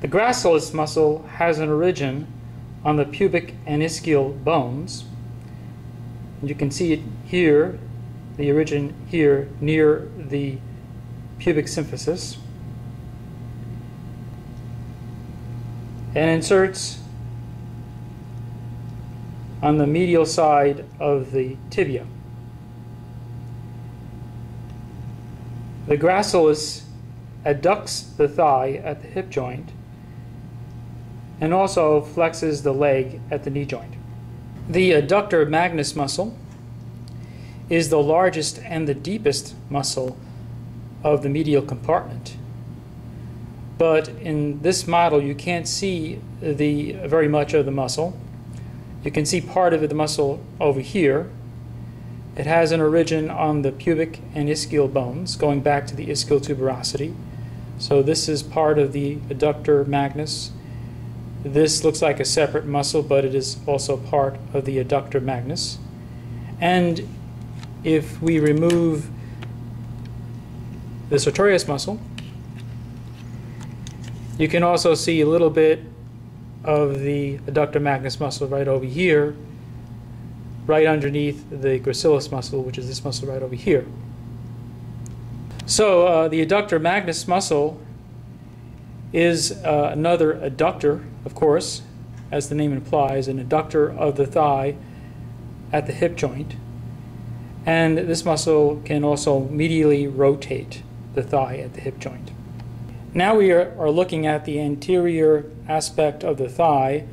The gracilis muscle has an origin on the pubic and ischial bones. You can see it here, the origin here near the pubic symphysis. And inserts on the medial side of the tibia. The gracilis adducts the thigh at the hip joint and also flexes the leg at the knee joint. The adductor magnus muscle is the largest and the deepest muscle of the medial compartment. But in this model, you can't see the very much of the muscle. You can see part of the muscle over here. It has an origin on the pubic and ischial bones, going back to the ischial tuberosity. So this is part of the adductor magnus this looks like a separate muscle, but it is also part of the adductor magnus. And if we remove the sartorius muscle, you can also see a little bit of the adductor magnus muscle right over here, right underneath the gracilis muscle, which is this muscle right over here. So uh, the adductor magnus muscle is uh, another adductor, of course, as the name implies, an adductor of the thigh at the hip joint. And this muscle can also medially rotate the thigh at the hip joint. Now we are, are looking at the anterior aspect of the thigh,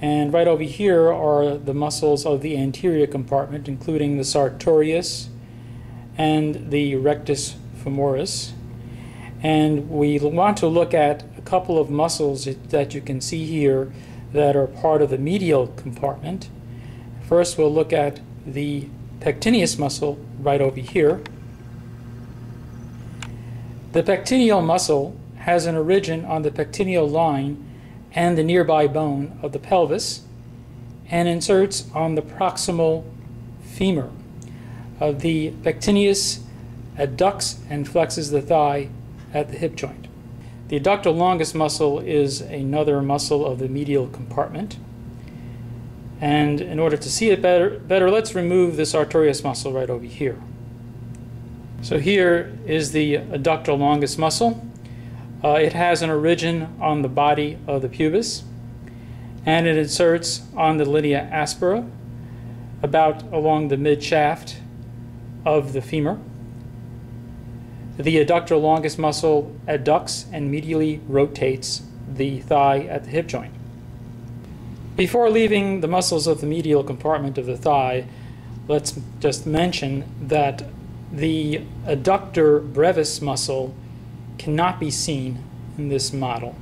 and right over here are the muscles of the anterior compartment, including the sartorius and the rectus femoris. And we want to look at a couple of muscles that you can see here that are part of the medial compartment. First, we'll look at the pectineus muscle right over here. The pectineal muscle has an origin on the pectineal line and the nearby bone of the pelvis and inserts on the proximal femur. Uh, the pectineus adducts and flexes the thigh at the hip joint. The adductor longus muscle is another muscle of the medial compartment. And in order to see it better, better, let's remove this sartorius muscle right over here. So here is the adductor longus muscle. Uh, it has an origin on the body of the pubis, and it inserts on the linea aspera, about along the mid shaft of the femur. The adductor longus muscle adducts and medially rotates the thigh at the hip joint. Before leaving the muscles of the medial compartment of the thigh, let's just mention that the adductor brevis muscle cannot be seen in this model.